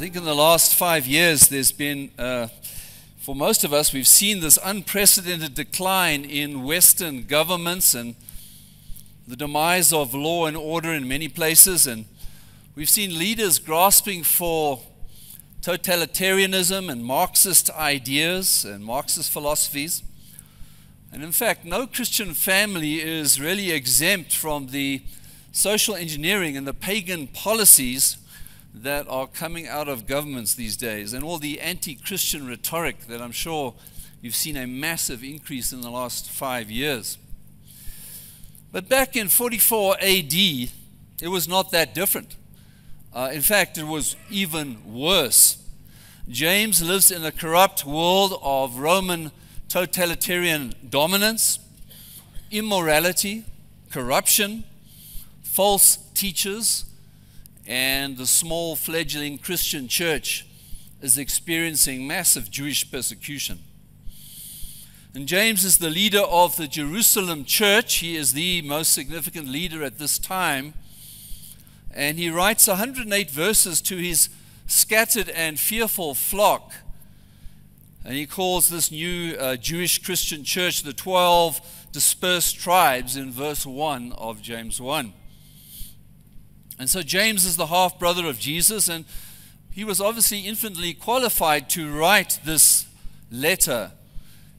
think in the last five years, there's been, uh, for most of us, we've seen this unprecedented decline in Western governments and the demise of law and order in many places. And we've seen leaders grasping for totalitarianism and Marxist ideas and Marxist philosophies. And in fact, no Christian family is really exempt from the social engineering and the pagan policies that are coming out of governments these days and all the anti Christian rhetoric that I'm sure you've seen a massive increase in the last five years. But back in 44 AD, it was not that different. Uh, in fact, it was even worse. James lives in a corrupt world of Roman totalitarian dominance, immorality, corruption, false teachers, and the small fledgling Christian church is experiencing massive Jewish persecution. And James is the leader of the Jerusalem church. He is the most significant leader at this time. And he writes 108 verses to his scattered and fearful flock. And he calls this new uh, Jewish Christian church the 12 dispersed tribes in verse 1 of James 1. And so James is the half brother of Jesus, and he was obviously infinitely qualified to write this letter.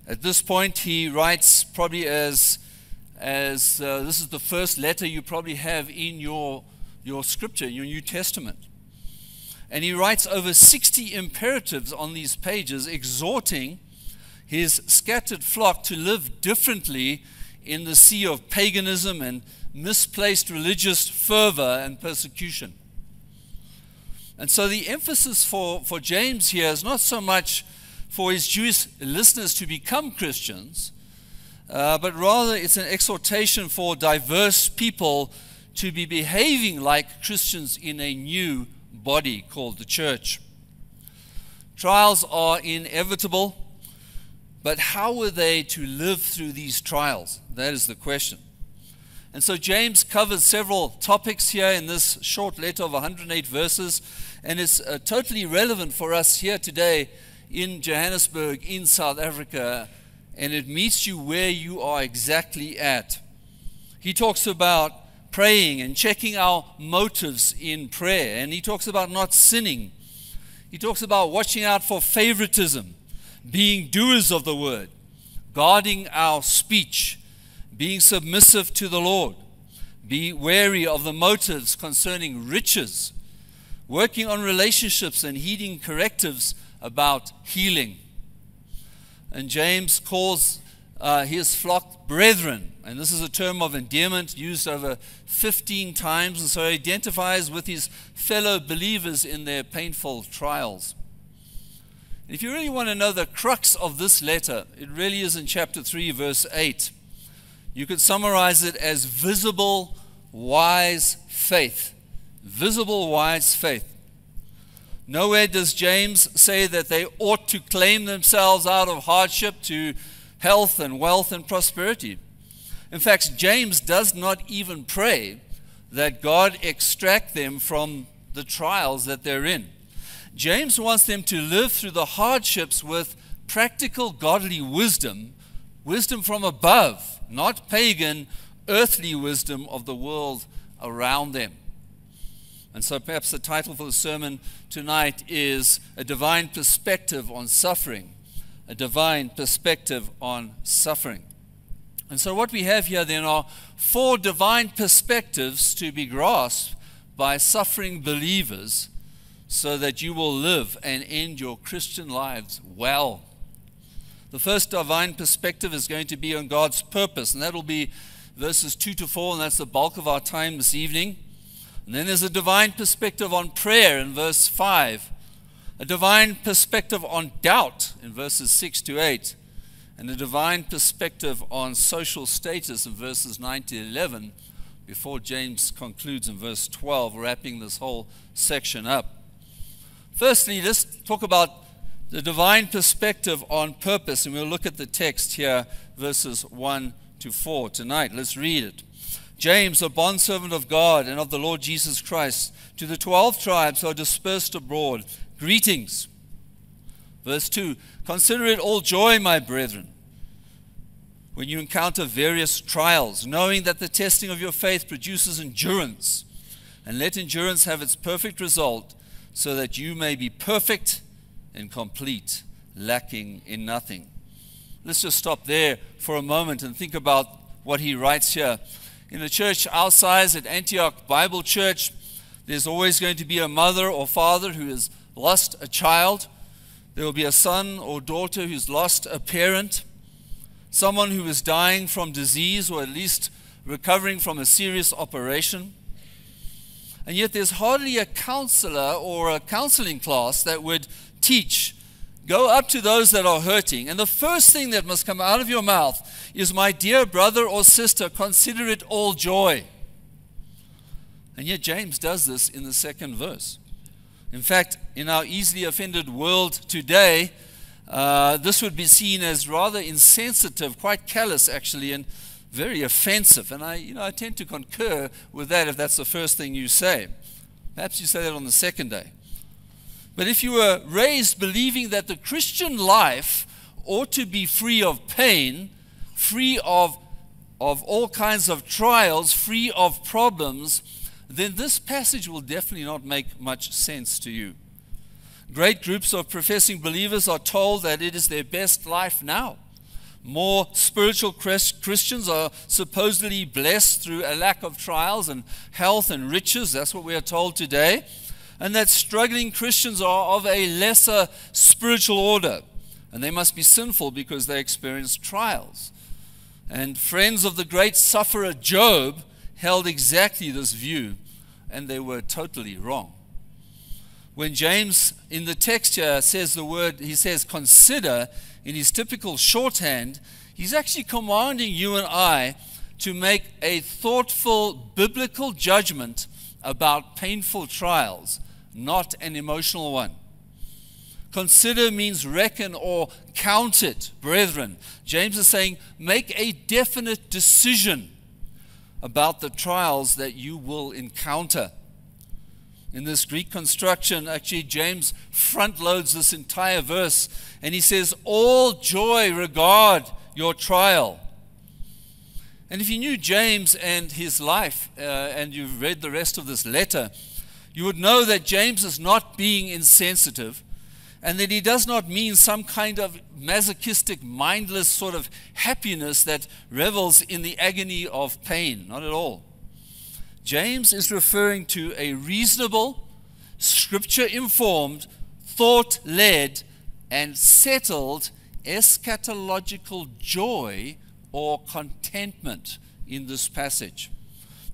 At this point, he writes probably as, as uh, this is the first letter you probably have in your, your scripture, your New Testament. And he writes over 60 imperatives on these pages, exhorting his scattered flock to live differently in the sea of paganism and misplaced religious fervor and persecution. And so the emphasis for, for James here is not so much for his Jewish listeners to become Christians, uh, but rather it's an exhortation for diverse people to be behaving like Christians in a new body called the church. Trials are inevitable, but how are they to live through these trials? That is the question. And so James covers several topics here in this short letter of 108 verses, and it's uh, totally relevant for us here today in Johannesburg, in South Africa, and it meets you where you are exactly at. He talks about praying and checking our motives in prayer, and he talks about not sinning. He talks about watching out for favoritism, being doers of the word, guarding our speech being submissive to the Lord. Be wary of the motives concerning riches, working on relationships and heeding correctives about healing. And James calls uh, his flock brethren, and this is a term of endearment used over 15 times, and so he identifies with his fellow believers in their painful trials. If you really want to know the crux of this letter, it really is in chapter 3, verse 8. You could summarize it as visible, wise faith. Visible, wise faith. Nowhere does James say that they ought to claim themselves out of hardship to health and wealth and prosperity. In fact, James does not even pray that God extract them from the trials that they're in. James wants them to live through the hardships with practical godly wisdom, wisdom from above, not pagan, earthly wisdom of the world around them. And so perhaps the title for the sermon tonight is A Divine Perspective on Suffering. A Divine Perspective on Suffering. And so what we have here then are four divine perspectives to be grasped by suffering believers so that you will live and end your Christian lives well. The first divine perspective is going to be on God's purpose, and that'll be verses 2 to 4, and that's the bulk of our time this evening. And then there's a divine perspective on prayer in verse 5, a divine perspective on doubt in verses 6 to 8, and a divine perspective on social status in verses 9 to 11, before James concludes in verse 12, wrapping this whole section up. Firstly, let's talk about the divine perspective on purpose. And we'll look at the text here, verses 1 to 4 tonight. Let's read it. James, a bondservant of God and of the Lord Jesus Christ, to the twelve tribes who are dispersed abroad, Greetings. Verse 2 Consider it all joy, my brethren, when you encounter various trials, knowing that the testing of your faith produces endurance. And let endurance have its perfect result, so that you may be perfect and complete, lacking in nothing. Let's just stop there for a moment and think about what he writes here. In a church our size at Antioch Bible Church, there's always going to be a mother or father who has lost a child. There will be a son or daughter who's lost a parent, someone who is dying from disease or at least recovering from a serious operation. And yet, there's hardly a counselor or a counseling class that would teach go up to those that are hurting. And the first thing that must come out of your mouth is, My dear brother or sister, consider it all joy. And yet, James does this in the second verse. In fact, in our easily offended world today, uh, this would be seen as rather insensitive, quite callous actually, and very offensive. And I, you know, I tend to concur with that if that's the first thing you say. Perhaps you say that on the second day. But if you were raised believing that the Christian life ought to be free of pain, free of, of all kinds of trials, free of problems, then this passage will definitely not make much sense to you. Great groups of professing believers are told that it is their best life now. More spiritual Christians are supposedly blessed through a lack of trials and health and riches. That's what we are told today and that struggling Christians are of a lesser spiritual order, and they must be sinful because they experience trials. And friends of the great sufferer Job held exactly this view, and they were totally wrong. When James in the text here says the word, he says consider in his typical shorthand, he's actually commanding you and I to make a thoughtful biblical judgment about painful trials not an emotional one. Consider means reckon or count it, brethren. James is saying, make a definite decision about the trials that you will encounter. In this Greek construction, actually, James front loads this entire verse and he says, All joy regard your trial. And if you knew James and his life, uh, and you've read the rest of this letter, you would know that James is not being insensitive and that he does not mean some kind of masochistic, mindless sort of happiness that revels in the agony of pain. Not at all. James is referring to a reasonable, scripture informed, thought led, and settled eschatological joy or contentment in this passage.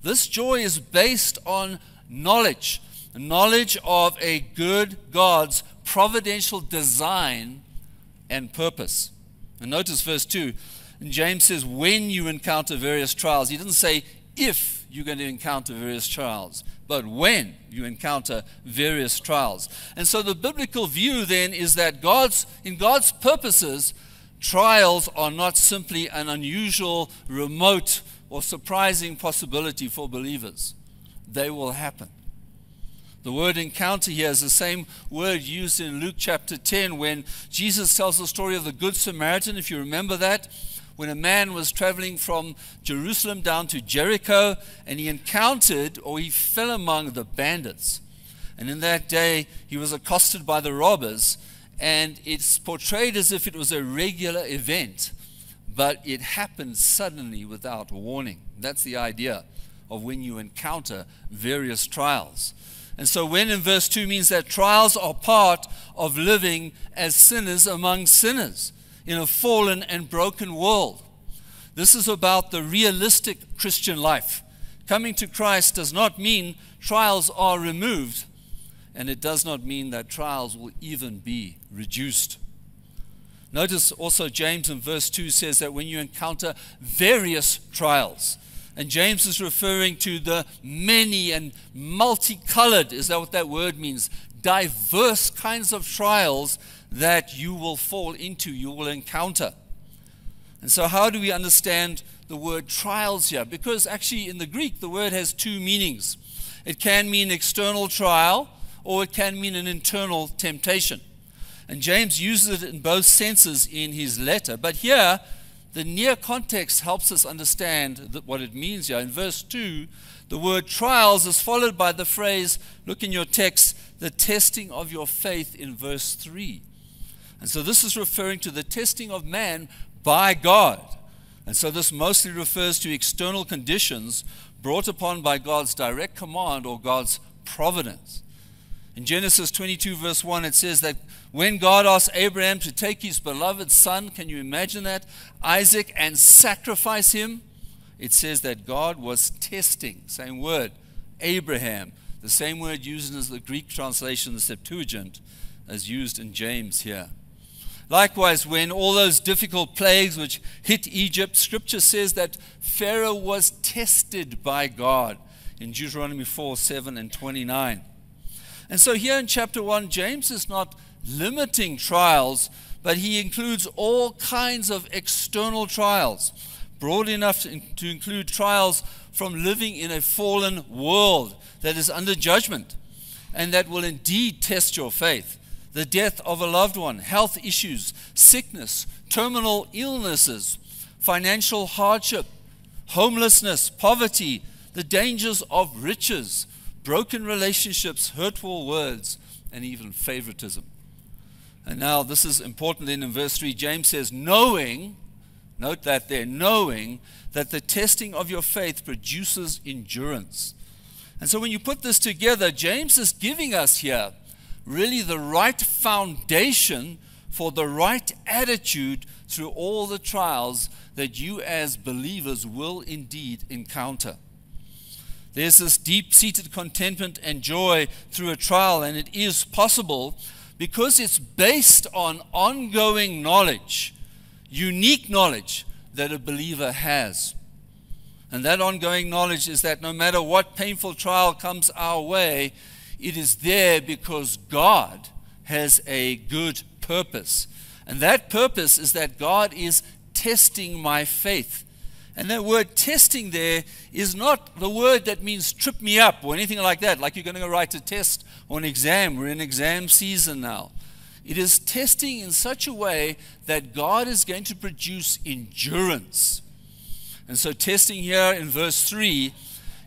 This joy is based on knowledge knowledge of a good God's providential design and purpose. And notice verse 2. And James says, when you encounter various trials. He doesn't say if you're going to encounter various trials, but when you encounter various trials. And so the biblical view then is that God's in God's purposes, trials are not simply an unusual, remote, or surprising possibility for believers. They will happen. The word encounter here is the same word used in Luke chapter 10 when Jesus tells the story of the Good Samaritan, if you remember that. When a man was traveling from Jerusalem down to Jericho and he encountered or he fell among the bandits. And in that day, he was accosted by the robbers, and it's portrayed as if it was a regular event, but it happened suddenly without warning. That's the idea of when you encounter various trials. And so, when in verse 2 means that trials are part of living as sinners among sinners in a fallen and broken world. This is about the realistic Christian life. Coming to Christ does not mean trials are removed, and it does not mean that trials will even be reduced. Notice also James in verse 2 says that when you encounter various trials, and James is referring to the many and multicolored, is that what that word means? Diverse kinds of trials that you will fall into, you will encounter. And so, how do we understand the word trials here? Because actually, in the Greek, the word has two meanings. It can mean external trial, or it can mean an internal temptation. And James uses it in both senses in his letter. But here, the near context helps us understand what it means here. In verse 2, the word trials is followed by the phrase, look in your text, the testing of your faith in verse 3. And so this is referring to the testing of man by God. And so this mostly refers to external conditions brought upon by God's direct command or God's providence. In Genesis 22, verse 1, it says that when God asked Abraham to take his beloved son, can you imagine that? Isaac, and sacrifice him, it says that God was testing, same word, Abraham, the same word used in the Greek translation, the Septuagint, as used in James here. Likewise, when all those difficult plagues which hit Egypt, Scripture says that Pharaoh was tested by God in Deuteronomy 4 7 and 29. And so here in chapter 1, James is not limiting trials, but he includes all kinds of external trials, broad enough to, to include trials from living in a fallen world that is under judgment and that will indeed test your faith. The death of a loved one, health issues, sickness, terminal illnesses, financial hardship, homelessness, poverty, the dangers of riches, broken relationships, hurtful words, and even favoritism. And now, this is important in verse 3. James says, knowing, note that there, knowing that the testing of your faith produces endurance. And so, when you put this together, James is giving us here really the right foundation for the right attitude through all the trials that you as believers will indeed encounter. There's this deep seated contentment and joy through a trial, and it is possible because it's based on ongoing knowledge, unique knowledge that a believer has. And that ongoing knowledge is that no matter what painful trial comes our way, it is there because God has a good purpose. And that purpose is that God is testing my faith. And that word testing there is not the word that means trip me up or anything like that, like you're going to go write a test or an exam. We're in exam season now. It is testing in such a way that God is going to produce endurance. And so, testing here in verse 3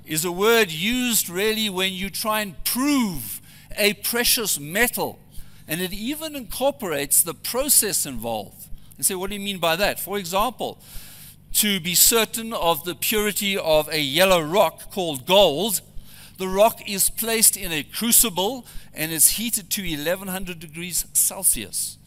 is a word used really when you try and prove a precious metal. And it even incorporates the process involved. And say, what do you mean by that? For example, to be certain of the purity of a yellow rock called gold, the rock is placed in a crucible and is heated to 1100 degrees Celsius.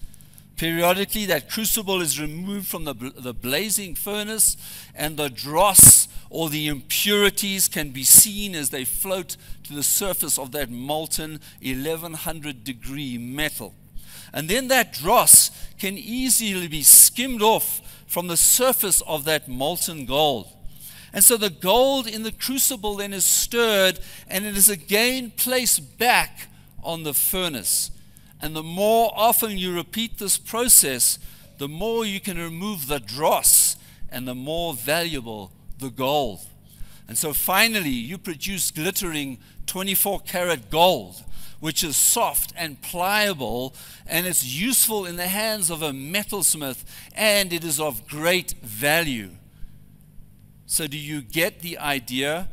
Periodically, that crucible is removed from the, the blazing furnace, and the dross or the impurities can be seen as they float to the surface of that molten 1100 degree metal. And then that dross can easily be skimmed off from the surface of that molten gold. And so the gold in the crucible then is stirred and it is again placed back on the furnace. And the more often you repeat this process, the more you can remove the dross and the more valuable the gold. And so finally, you produce glittering 24 karat gold, which is soft and pliable, and it's useful in the hands of a metalsmith, and it is of great value. So, do you get the idea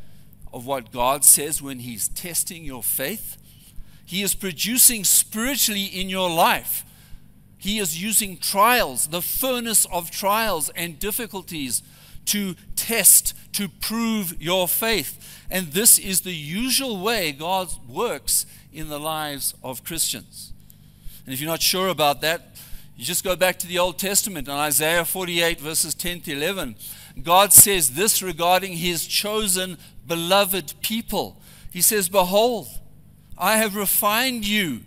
of what God says when He's testing your faith? He is producing spiritually in your life. He is using trials, the furnace of trials and difficulties to test, to prove your faith. And this is the usual way God works in the lives of Christians. And if you're not sure about that, you just go back to the Old Testament in Isaiah 48, verses 10 to 11. God says this regarding his chosen, beloved people. He says, Behold, I have refined you.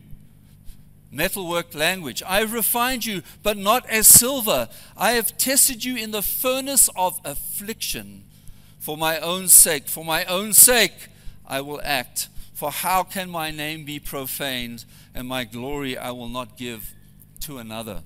Metalwork language. I have refined you, but not as silver. I have tested you in the furnace of affliction for my own sake. For my own sake, I will act. For how can my name be profaned, and my glory I will not give to another?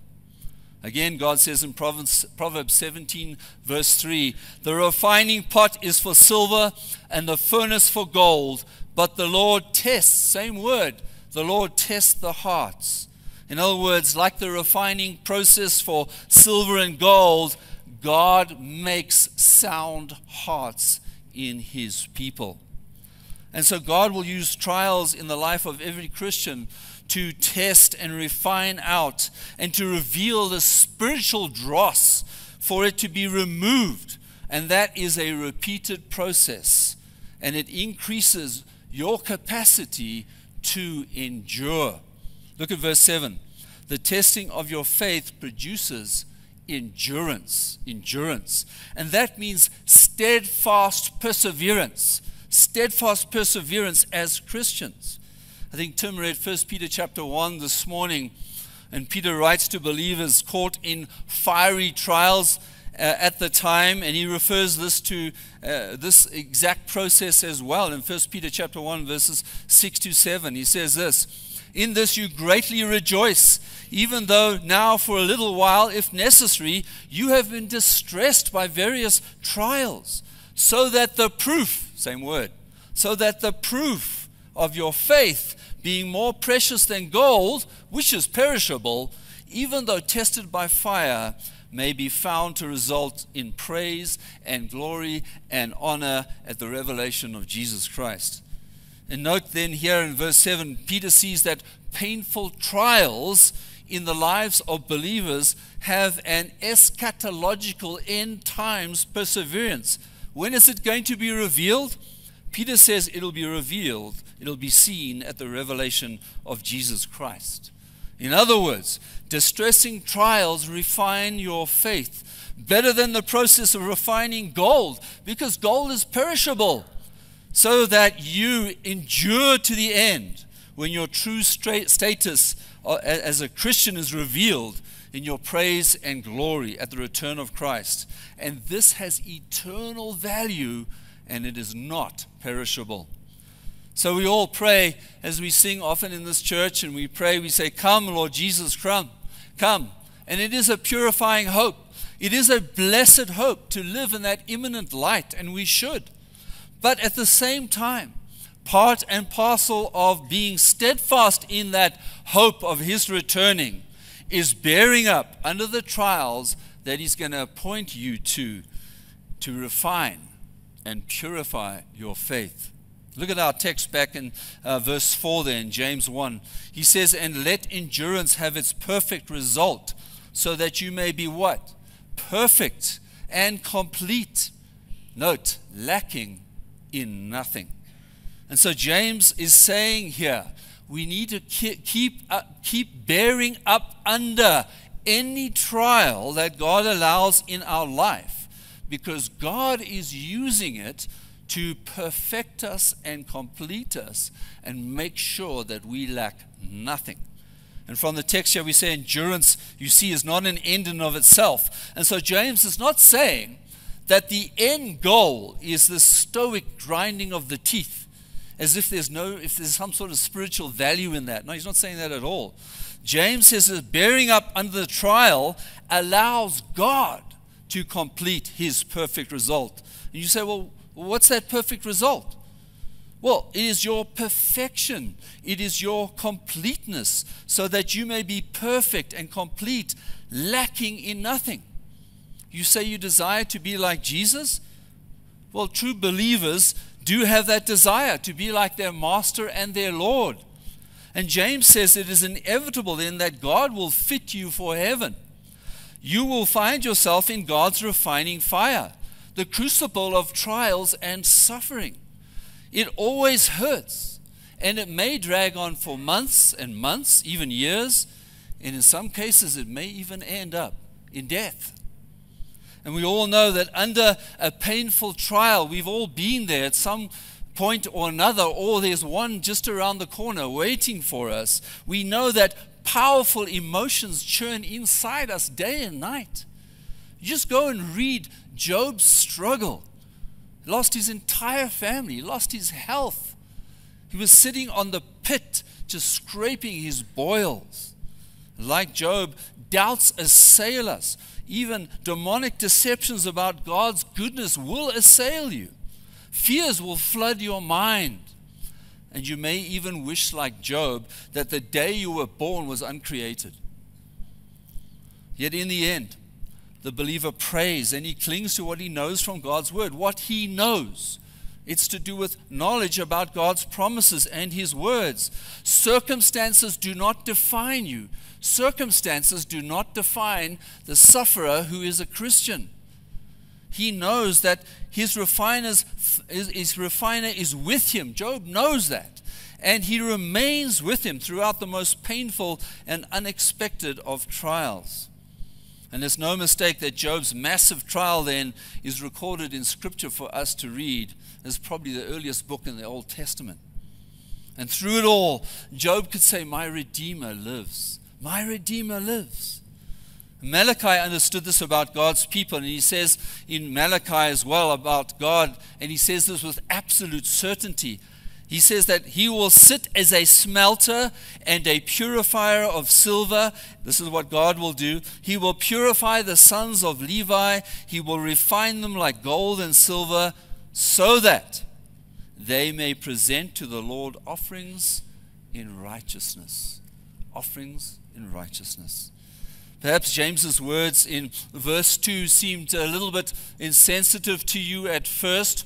Again, God says in Proverbs, Proverbs 17, verse 3 The refining pot is for silver, and the furnace for gold, but the Lord tests, same word, the Lord tests the hearts. In other words, like the refining process for silver and gold, God makes sound hearts in his people. And so God will use trials in the life of every Christian to test and refine out and to reveal the spiritual dross for it to be removed. And that is a repeated process. And it increases your capacity to endure. Look at verse 7. The testing of your faith produces endurance. Endurance. And that means steadfast perseverance. Steadfast perseverance as Christians. I think Tim read 1 Peter chapter 1 this morning, and Peter writes to believers caught in fiery trials uh, at the time, and he refers this to uh, this exact process as well in 1 Peter chapter 1, verses 6 to 7. He says this In this you greatly rejoice, even though now for a little while, if necessary, you have been distressed by various trials, so that the proof, same word, so that the proof of your faith, being more precious than gold, which is perishable, even though tested by fire, may be found to result in praise and glory and honor at the revelation of Jesus Christ. And note then here in verse 7, Peter sees that painful trials in the lives of believers have an eschatological end times perseverance. When is it going to be revealed? Peter says it'll be revealed, it'll be seen at the revelation of Jesus Christ. In other words, distressing trials refine your faith better than the process of refining gold because gold is perishable so that you endure to the end when your true status Uh, as a Christian is revealed in your praise and glory at the return of Christ. And this has eternal value and it is not perishable. So we all pray as we sing often in this church, and we pray, we say, Come, Lord Jesus, come, come. And it is a purifying hope. It is a blessed hope to live in that imminent light, and we should. But at the same time, part and parcel of being steadfast in that hope of His returning is bearing up under the trials that He's going to appoint you to, to refine and purify your faith. Look at our text back in uh, verse 4 there in James 1. He says, And let endurance have its perfect result, so that you may be what? Perfect and complete. Note, lacking in nothing. And so James is saying here, we need to keep, uh, keep bearing up under any trial that God allows in our life because God is using it to perfect us and complete us and make sure that we lack nothing. And from the text here, we say endurance, you see, is not an end in of itself. And so James is not saying that the end goal is the stoic grinding of the teeth, as if there's no, if there's some sort of spiritual value in that. No, he's not saying that at all. James says that bearing up under the trial allows God to complete his perfect result. And you say, well, What's that perfect result? Well, it is your perfection, it is your completeness, so that you may be perfect and complete, lacking in nothing. You say you desire to be like Jesus? Well, true believers do have that desire to be like their master and their Lord. And James says it is inevitable then that God will fit you for heaven. You will find yourself in God's refining fire the crucible of trials and suffering. It always hurts, and it may drag on for months and months, even years, and in some cases, it may even end up in death. And we all know that under a painful trial, we've all been there at some point or another, or there's one just around the corner waiting for us. We know that powerful emotions churn inside us day and night. You just go and read Job's struggle. He lost his entire family, he lost his health. He was sitting on the pit, just scraping his boils. Like Job, doubts assail us. Even demonic deceptions about God's goodness will assail you. Fears will flood your mind. And you may even wish, like Job, that the day you were born was uncreated. Yet in the end, the believer prays and he clings to what he knows from God's word, what he knows. It's to do with knowledge about God's promises and his words. Circumstances do not define you. Circumstances do not define the sufferer who is a Christian. He knows that his, refiner's, his refiner is with him. Job knows that. And he remains with him throughout the most painful and unexpected of trials. And there's no mistake that Job's massive trial then is recorded in Scripture for us to read as probably the earliest book in the Old Testament. And through it all, Job could say, My Redeemer lives. My Redeemer lives. Malachi understood this about God's people, and he says in Malachi as well about God, and he says this with absolute certainty. He says that he will sit as a smelter and a purifier of silver. This is what God will do. He will purify the sons of Levi, he will refine them like gold and silver, so that they may present to the Lord offerings in righteousness. Offerings in righteousness. Perhaps James's words in verse 2 seemed a little bit insensitive to you at first,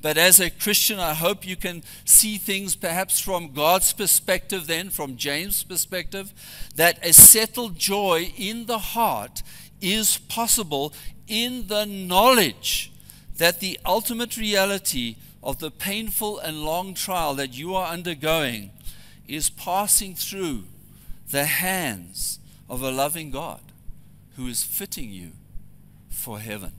but as a Christian, I hope you can see things perhaps from God's perspective, then from James' perspective, that a settled joy in the heart is possible in the knowledge that the ultimate reality of the painful and long trial that you are undergoing is passing through the hands of a loving God who is fitting you for heaven.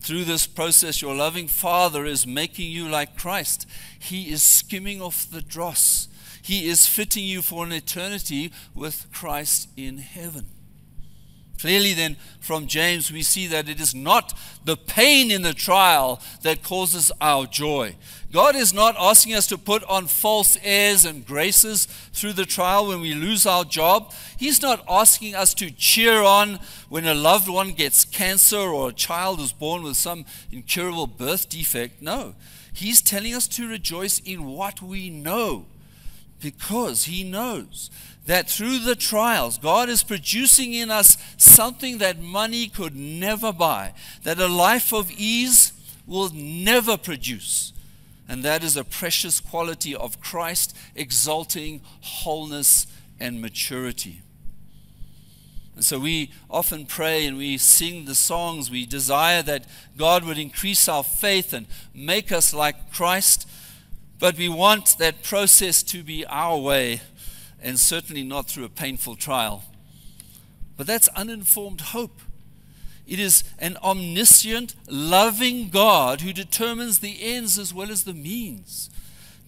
Through this process, your loving Father is making you like Christ. He is skimming off the dross. He is fitting you for an eternity with Christ in heaven. Clearly, then, from James, we see that it is not the pain in the trial that causes our joy. God is not asking us to put on false airs and graces through the trial when we lose our job. He's not asking us to cheer on when a loved one gets cancer or a child is born with some incurable birth defect. No. He's telling us to rejoice in what we know because He knows that through the trials, God is producing in us something that money could never buy, that a life of ease will never produce. And that is a precious quality of Christ exalting wholeness and maturity. And so we often pray and we sing the songs. We desire that God would increase our faith and make us like Christ. But we want that process to be our way and certainly not through a painful trial. But that's uninformed hope. It is an omniscient, loving God who determines the ends as well as the means.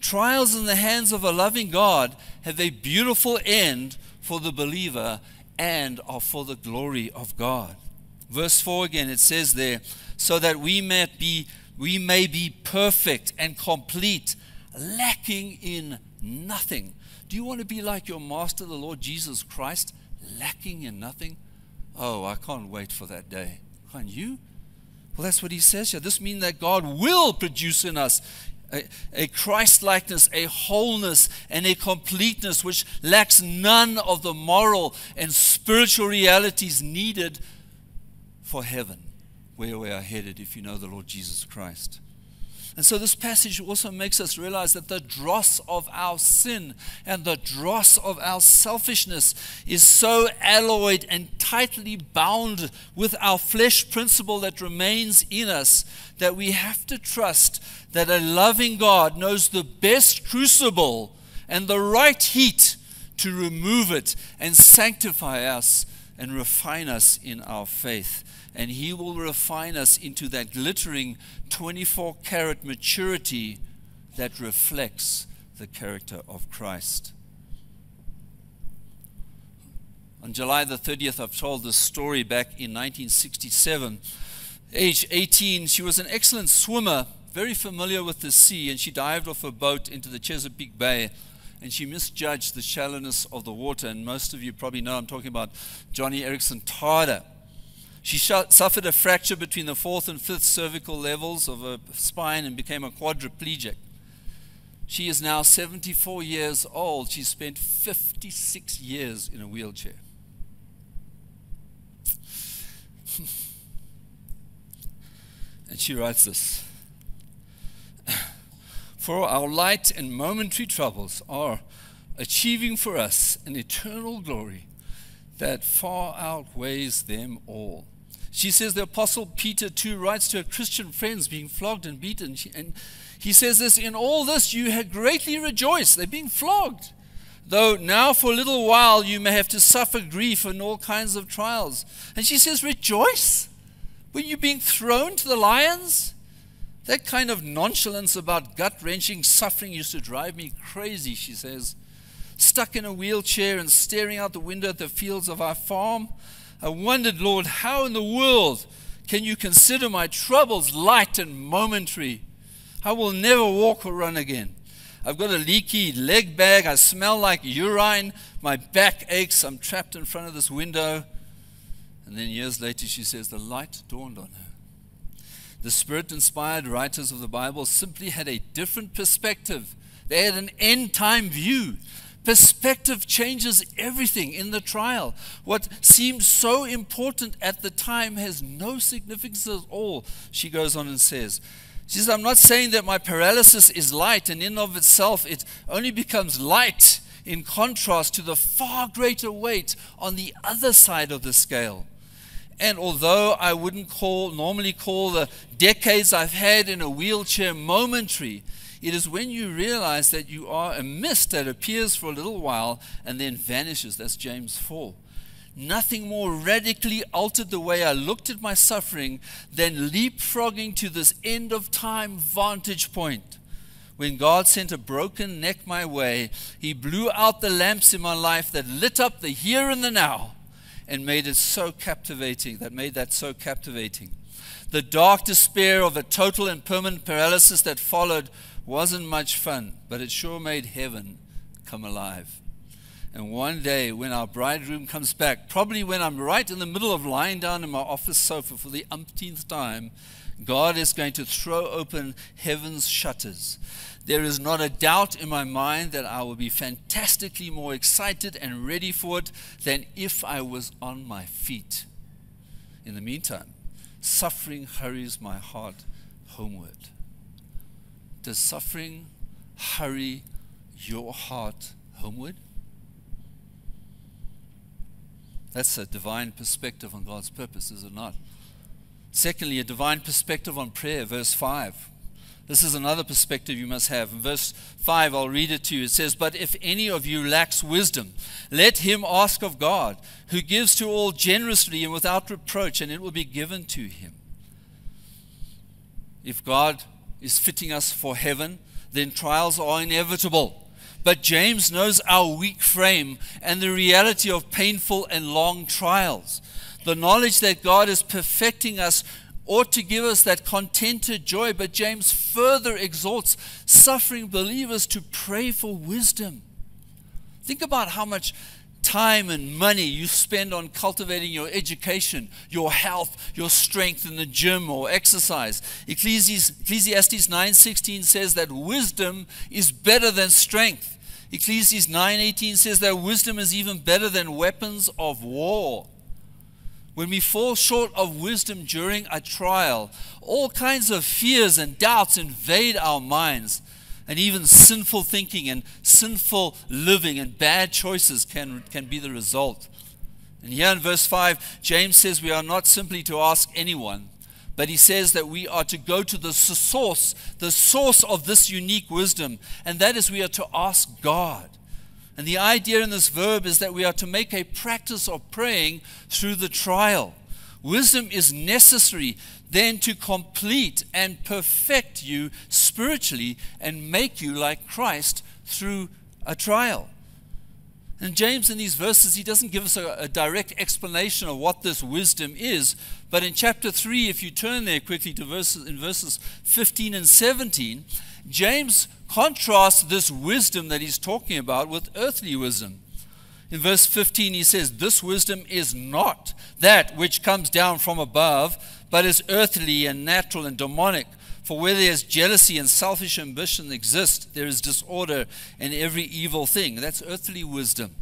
Trials in the hands of a loving God have a beautiful end for the believer and are for the glory of God. Verse 4 again, it says there, so that we may be, we may be perfect and complete, lacking in nothing. Do you want to be like your master, the Lord Jesus Christ, lacking in nothing? Oh, I can't wait for that day. Can you? Well, that's what he says here. This means that God will produce in us a, a Christ likeness, a wholeness, and a completeness which lacks none of the moral and spiritual realities needed for heaven, where we are headed if you know the Lord Jesus Christ. And so this passage also makes us realize that the dross of our sin and the dross of our selfishness is so alloyed and tightly bound with our flesh principle that remains in us that we have to trust that a loving God knows the best crucible and the right heat to remove it and sanctify us and refine us in our faith and He will refine us into that glittering 24 karat maturity that reflects the character of Christ. On July the 30th, I've told this story back in 1967. Age 18, she was an excellent swimmer, very familiar with the sea, and she dived off a boat into the Chesapeake Bay and she misjudged the shallowness of the water. And most of you probably know I'm talking about Joni Eareckson Tada. She suffered a fracture between the fourth and fifth cervical levels of her spine and became a quadriplegic. She is now 74 years old. She spent 56 years in a wheelchair. and she writes this For our light and momentary troubles are achieving for us an eternal glory that far outweighs them all. She says the Apostle Peter too writes to her Christian friends being flogged and beaten, and he says this In all this you had greatly rejoiced. They're being flogged. Though now for a little while you may have to suffer grief and all kinds of trials. And she says, Rejoice. Were you being thrown to the lions? That kind of nonchalance about gut wrenching suffering used to drive me crazy, she says. Stuck in a wheelchair and staring out the window at the fields of our farm, I wondered, Lord, how in the world can you consider my troubles light and momentary? I will never walk or run again. I've got a leaky leg bag. I smell like urine. My back aches. I'm trapped in front of this window. And then years later, she says, the light dawned on her. The spirit inspired writers of the Bible simply had a different perspective. They had an end time view. Perspective changes everything in the trial. What seemed so important at the time has no significance at all, she goes on and says. She says, I'm not saying that my paralysis is light, and in of itself it only becomes light in contrast to the far greater weight on the other side of the scale. And although I wouldn't call normally call the decades I've had in a wheelchair momentary, it is when you realize that you are a mist that appears for a little while and then vanishes. That's James 4 nothing more radically altered the way I looked at my suffering than leapfrogging to this end of time vantage point. When God sent a broken neck my way, He blew out the lamps in my life that lit up the here and the now and made it so captivating, that made that so captivating. The dark despair of a total and permanent paralysis that followed wasn't much fun, but it sure made heaven come alive. And one day, when our bridegroom comes back, probably when I'm right in the middle of lying down in my office sofa for the umpteenth time, God is going to throw open heaven's shutters. There is not a doubt in my mind that I will be fantastically more excited and ready for it than if I was on my feet. In the meantime, suffering hurries my heart homeward. Does suffering hurry your heart homeward? That's a divine perspective on God's purpose, is it not? Secondly, a divine perspective on prayer, verse 5. This is another perspective you must have. In verse 5, I'll read it to you. It says, But if any of you lacks wisdom, let him ask of God, who gives to all generously and without reproach, and it will be given to him. If God is fitting us for heaven, then trials are inevitable. But James knows our weak frame and the reality of painful and long trials. The knowledge that God is perfecting us ought to give us that contented joy, but James further exhorts suffering believers to pray for wisdom. Think about how much time and money you spend on cultivating your education, your health, your strength in the gym or exercise. Ecclesiastes 9:16 says that wisdom is better than strength. Ecclesiastes 9:18 says that wisdom is even better than weapons of war. When we fall short of wisdom during a trial, all kinds of fears and doubts invade our minds and even sinful thinking and sinful living and bad choices can, can be the result. And here in verse 5, James says we are not simply to ask anyone, but he says that we are to go to the source, the source of this unique wisdom, and that is we are to ask God. And the idea in this verb is that we are to make a practice of praying through the trial. Wisdom is necessary then to complete and perfect you spiritually and make you like Christ through a trial. And James, in these verses, he doesn't give us a, a, direct explanation of what this wisdom is. But in chapter 3, if you turn there quickly to verses, in verses 15 and 17, James contrasts this wisdom that he's talking about with earthly wisdom. In verse 15, he says, This wisdom is not that which comes down from above, but is earthly and natural and demonic. For where there is jealousy and selfish ambition exist, there is disorder and every evil thing. That's earthly wisdom.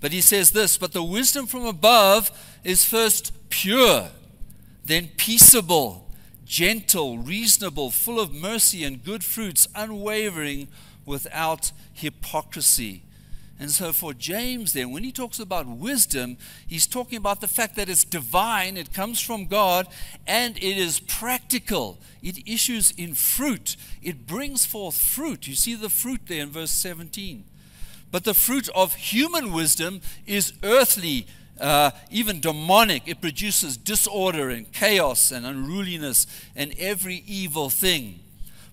But he says this, but the wisdom from above is first pure, then peaceable, gentle, reasonable, full of mercy and good fruits, unwavering, without hypocrisy. And so, for James, then, when he talks about wisdom, he's talking about the fact that it's divine, it comes from God, and it is practical. It issues in fruit, it brings forth fruit. You see the fruit there in verse 17. But the fruit of human wisdom is earthly, uh, even demonic. It produces disorder and chaos and unruliness and every evil thing.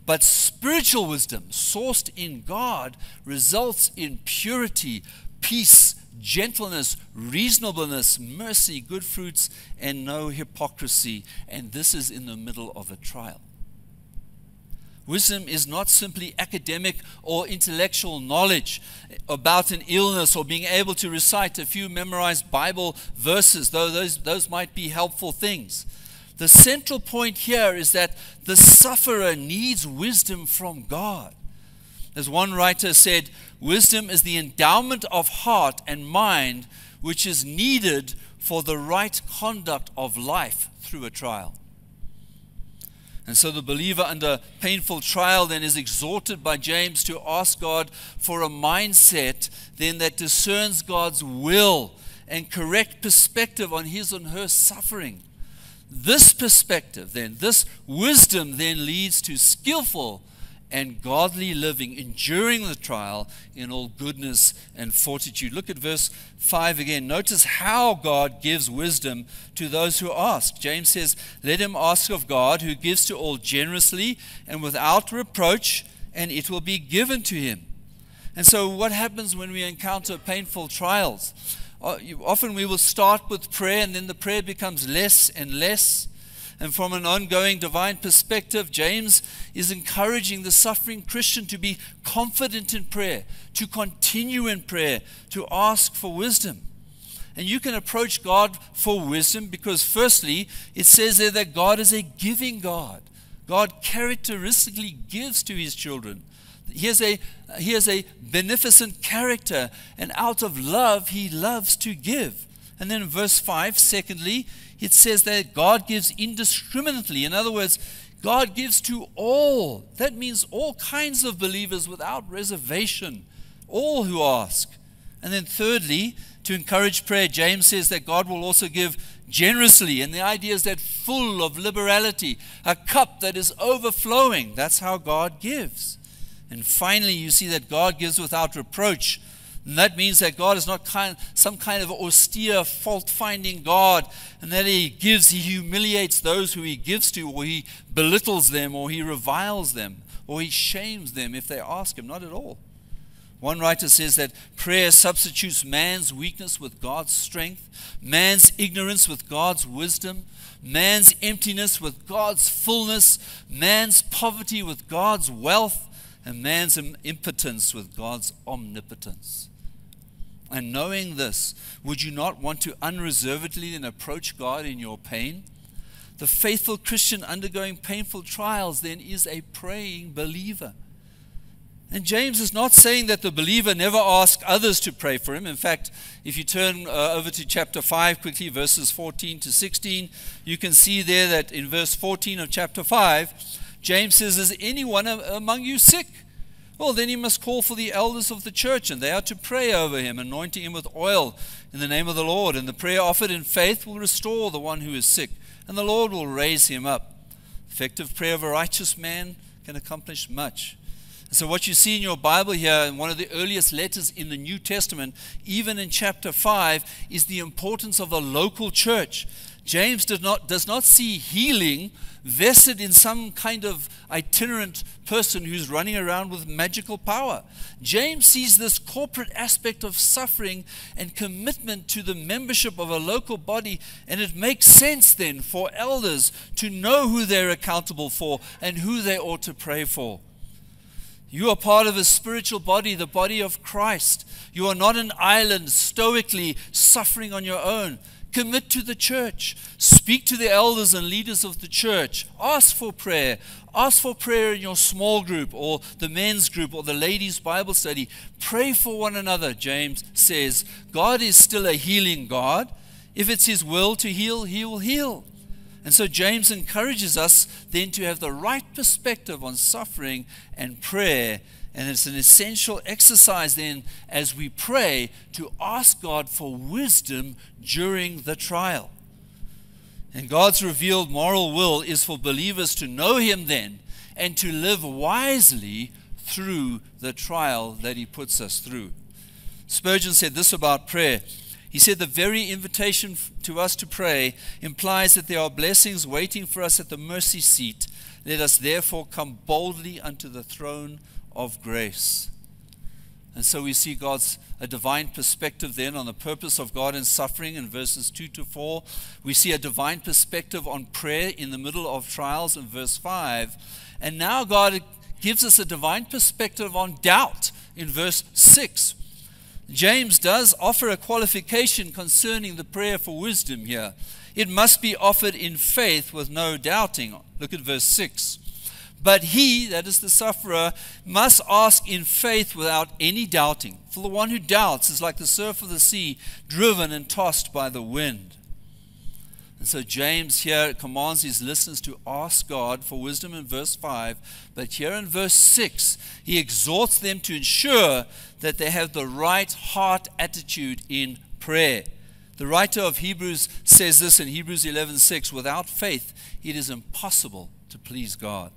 But spiritual wisdom, sourced in God, results in purity, peace, gentleness, reasonableness, mercy, good fruits, and no hypocrisy. And this is in the middle of a trial. Wisdom is not simply academic or intellectual knowledge about an illness or being able to recite a few memorized Bible verses, though those, those might be helpful things. The central point here is that the sufferer needs wisdom from God. As one writer said, wisdom is the endowment of heart and mind which is needed for the right conduct of life through a trial. And so the believer under painful trial then is exhorted by James to ask God for a mindset then that discerns God's will and correct perspective on his and her suffering. This perspective, then, this wisdom, then leads to skillful and godly living, enduring the trial in all goodness and fortitude. Look at verse 5 again. Notice how God gives wisdom to those who ask. James says, Let him ask of God, who gives to all generously and without reproach, and it will be given to him. And so, what happens when we encounter painful trials? Uh, often we will start with prayer and then the prayer becomes less and less. And from an ongoing divine perspective, James is encouraging the suffering Christian to be confident in prayer, to continue in prayer, to ask for wisdom. And you can approach God for wisdom because, firstly, it says there that God is a giving God. God characteristically gives to his children. He has, a, he has a beneficent character, and out of love, he loves to give. And then verse 5, secondly, it says that God gives indiscriminately. In other words, God gives to all. That means all kinds of believers without reservation, all who ask. And then, thirdly, to encourage prayer, James says that God will also give generously. And the idea is that full of liberality, a cup that is overflowing. That's how God gives. And finally, you see that God gives without reproach. And that means that God is not kind, some kind of austere, fault finding God, and that He gives, He humiliates those who He gives to, or He belittles them, or He reviles them, or He shames them if they ask Him. Not at all. One writer says that prayer substitutes man's weakness with God's strength, man's ignorance with God's wisdom, man's emptiness with God's fullness, man's poverty with God's wealth, and man's impotence with God's omnipotence. And knowing this, would you not want to unreservedly then approach God in your pain? The faithful Christian undergoing painful trials then is a praying believer. And James is not saying that the believer never asks others to pray for him. In fact, if you turn uh, over to chapter 5 quickly, verses 14 to 16, you can see there that in verse 14 of chapter 5, James says, Is anyone among you sick? Well, then he must call for the elders of the church, and they are to pray over him, anointing him with oil in the name of the Lord. And the prayer offered in faith will restore the one who is sick, and the Lord will raise him up. Effective prayer of a righteous man can accomplish much. So, what you see in your Bible here, in one of the earliest letters in the New Testament, even in chapter 5, is the importance of a local church. James does not, does not see healing vested in some kind of itinerant person who's running around with magical power. James sees this corporate aspect of suffering and commitment to the membership of a local body, and it makes sense then for elders to know who they're accountable for and who they ought to pray for. You are part of a spiritual body, the body of Christ. You are not an island stoically suffering on your own. Commit to the church. Speak to the elders and leaders of the church. Ask for prayer. Ask for prayer in your small group or the men's group or the ladies' Bible study. Pray for one another, James says. God is still a healing God. If it's His will to heal, He will heal. And so James encourages us then to have the right perspective on suffering and prayer. And it's an essential exercise then as we pray to ask God for wisdom during the trial. And God's revealed moral will is for believers to know Him then and to live wisely through the trial that He puts us through. Spurgeon said this about prayer he said the very invitation to us to pray implies that there are blessings waiting for us at the mercy seat. Let us therefore come boldly unto the throne of grace. And so we see God's a divine perspective then on the purpose of God in suffering in verses 2 to 4. We see a divine perspective on prayer in the middle of trials in verse 5. And now God gives us a divine perspective on doubt in verse 6. James does offer a qualification concerning the prayer for wisdom here. It must be offered in faith with no doubting. Look at verse 6. But he, that is the sufferer, must ask in faith without any doubting. For the one who doubts is like the surf of the sea, driven and tossed by the wind. And so James here commands his listeners to ask God for wisdom in verse 5. But here in verse 6, he exhorts them to ensure that they have the right heart attitude in prayer. The writer of Hebrews says this in Hebrews 11:6, without faith it is impossible to please God.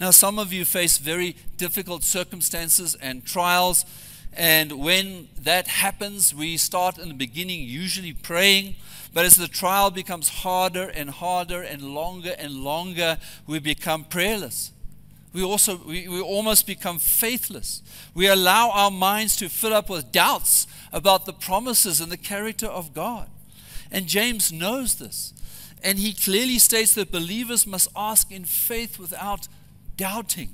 Now some of you face very difficult circumstances and trials, and when that happens, we start in the beginning usually praying but as the trial becomes harder and harder and longer and longer, we become prayerless. We also we, we almost become faithless. We allow our minds to fill up with doubts about the promises and the character of God. And James knows this. And he clearly states that believers must ask in faith without doubting.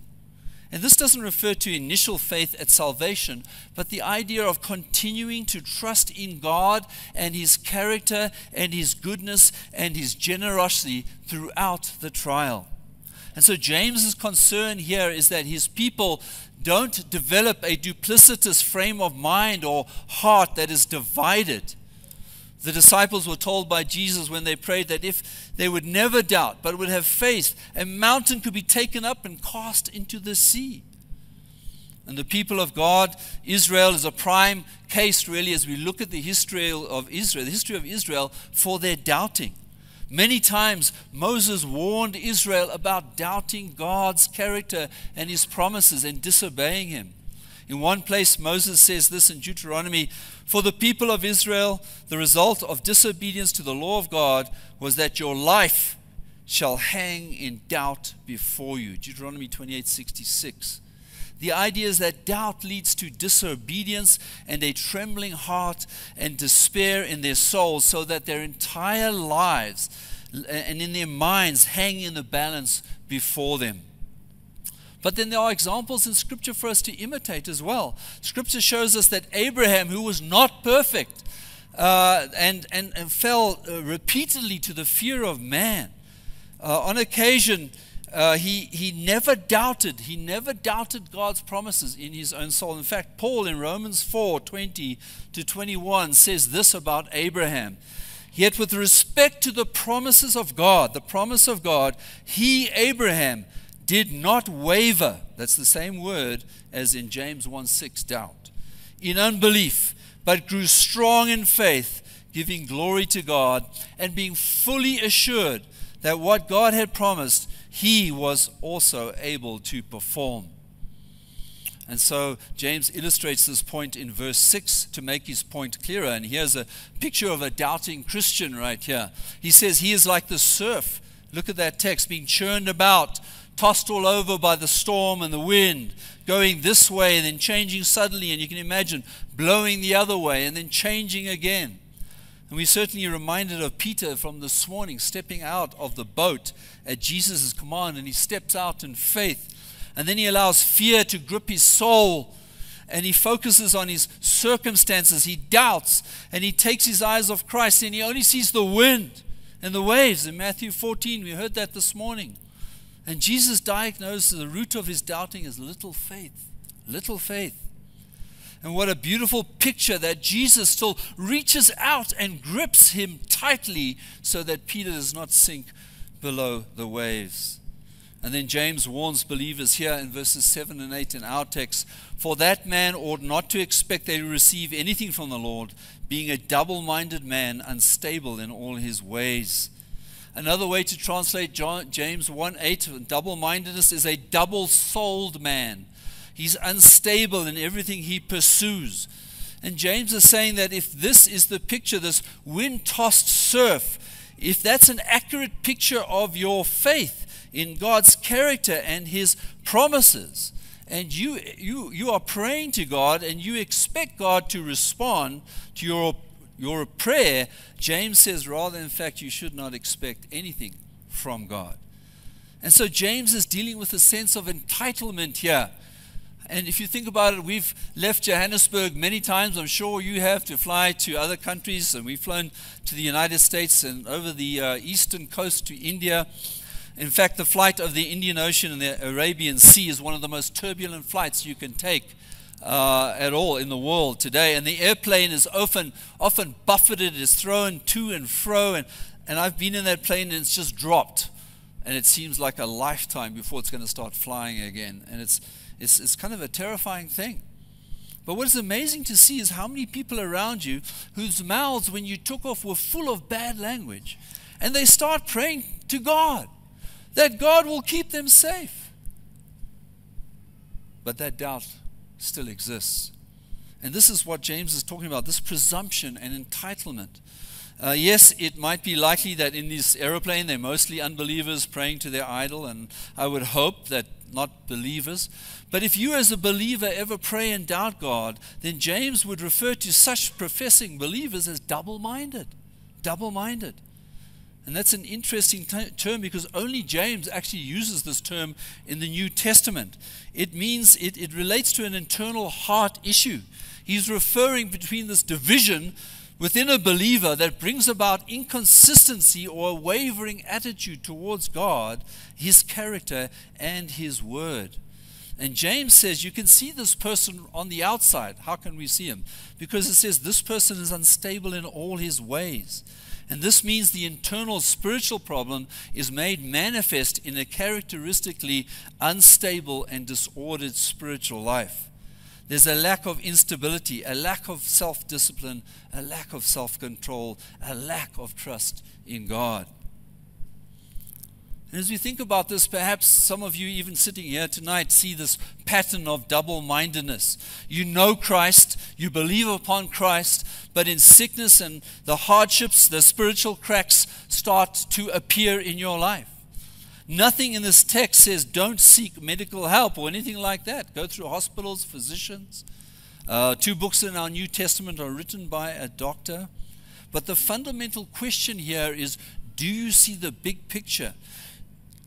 And this doesn't refer to initial faith at salvation, but the idea of continuing to trust in God and His character and His goodness and His generosity throughout the trial. And so James's concern here is that his people don't develop a duplicitous frame of mind or heart that is divided the disciples were told by Jesus when they prayed that if they would never doubt, but would have faith, a mountain could be taken up and cast into the sea. And the people of God, Israel, is a prime case, really, as we look at the history of Israel, the history of Israel, for their doubting. Many times, Moses warned Israel about doubting God's character and his promises and disobeying him. In one place, Moses says this in Deuteronomy For the people of Israel, the result of disobedience to the law of God was that your life shall hang in doubt before you. Deuteronomy 28 66. The idea is that doubt leads to disobedience and a trembling heart and despair in their souls, so that their entire lives and in their minds hang in the balance before them. But then there are examples in Scripture for us to imitate as well. Scripture shows us that Abraham, who was not perfect uh, and, and, and fell uh, repeatedly to the fear of man, uh, on occasion, uh, he, he never doubted. He never doubted God's promises in his own soul. In fact, Paul in Romans 4 20 to 21 says this about Abraham. Yet, with respect to the promises of God, the promise of God, he, Abraham, did not waver. That's the same word as in James 1 6, doubt. In unbelief, but grew strong in faith, giving glory to God, and being fully assured that what God had promised, he was also able to perform. And so James illustrates this point in verse 6 to make his point clearer. And here's a picture of a doubting Christian right here. He says, He is like the surf. Look at that text, being churned about tossed all over by the storm and the wind, going this way and then changing suddenly, and you can imagine blowing the other way and then changing again. And we're certainly reminded of Peter from this morning stepping out of the boat at Jesus' command, and he steps out in faith. And then he allows fear to grip his soul and he focuses on his circumstances. He doubts and he takes his eyes off Christ and he only sees the wind and the waves. In Matthew 14, we heard that this morning. And Jesus diagnosed the root of his doubting as little faith. Little faith. And what a beautiful picture that Jesus still reaches out and grips him tightly so that Peter does not sink below the waves. And then James warns believers here in verses 7 and 8 in our text For that man ought not to expect that he receive anything from the Lord, being a double minded man, unstable in all his ways. Another way to translate John, James 1 8, double mindedness is a double souled man. He's unstable in everything he pursues. And James is saying that if this is the picture, this wind tossed surf, if that's an accurate picture of your faith, in God's character and his promises. And you, you, you are praying to God and you expect God to respond to your, your prayer. James says, rather, in fact, you should not expect anything from God. And so James is dealing with a sense of entitlement here. And if you think about it, we've left Johannesburg many times. I'm sure you have to fly to other countries, and we've flown to the United States and over the uh, eastern coast to India. In fact, the flight of the Indian Ocean and the Arabian Sea is one of the most turbulent flights you can take uh, at all in the world today. And the airplane is often, often buffeted, is thrown to and fro. And, and I've been in that plane and it's just dropped. And it seems like a lifetime before it's going to start flying again. And it's, it's, it's kind of a terrifying thing. But what is amazing to see is how many people around you whose mouths, when you took off, were full of bad language. And they start praying to God that God will keep them safe. But that doubt still exists. And this is what James is talking about this presumption and entitlement. Uh, yes, it might be likely that in this aeroplane they're mostly unbelievers praying to their idol, and I would hope that not believers. But if you, as a believer, ever pray and doubt God, then James would refer to such professing believers as double minded. Double minded. And that's an interesting term because only James actually uses this term in the New Testament. It means it, it relates to an internal heart issue. He's referring between this division within a believer that brings about inconsistency or a wavering attitude towards God, His character, and His word. And James says you can see this person on the outside. How can we see him? Because it says this person is unstable in all his ways. And this means the internal spiritual problem is made manifest in a characteristically unstable and disordered spiritual life. There's a lack of instability, a lack of self discipline, a lack of self control, a lack of trust in God. And as we think about this, perhaps some of you, even sitting here tonight, see this pattern of double mindedness. You know Christ, you believe upon Christ, but in sickness and the hardships, the spiritual cracks start to appear in your life. Nothing in this text says don't seek medical help or anything like that. Go through hospitals, physicians. Uh, two books in our New Testament are written by a doctor. But the fundamental question here is do you see the big picture?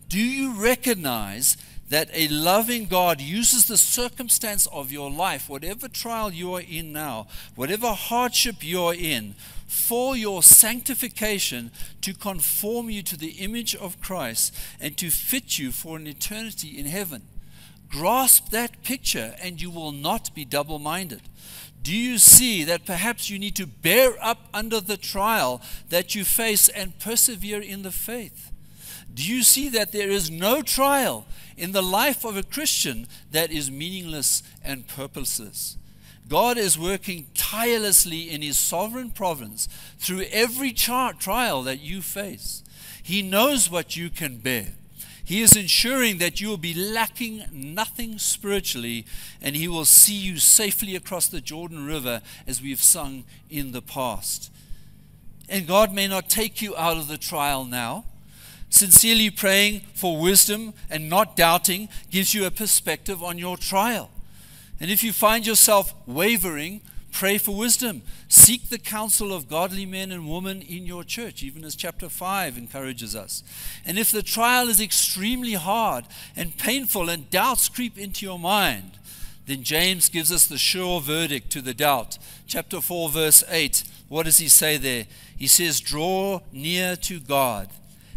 Do you recognize that a loving God uses the circumstance of your life, whatever trial you are in now, whatever hardship you are in, for your sanctification to conform you to the image of Christ and to fit you for an eternity in heaven? Grasp that picture and you will not be double minded. Do you see that perhaps you need to bear up under the trial that you face and persevere in the faith? Do you see that there is no trial in the life of a Christian that is meaningless and purposeless? God is working tirelessly in His sovereign providence through every trial that you face. He knows what you can bear. He is ensuring that you will be lacking nothing spiritually, and He will see you safely across the Jordan River as we have sung in the past. And God may not take you out of the trial now Sincerely praying for wisdom and not doubting gives you a perspective on your trial. And if you find yourself wavering, pray for wisdom. Seek the counsel of godly men and women in your church, even as chapter 5 encourages us. And if the trial is extremely hard and painful and doubts creep into your mind, then James gives us the sure verdict to the doubt. Chapter 4, verse 8. What does he say there? He says, Draw near to God,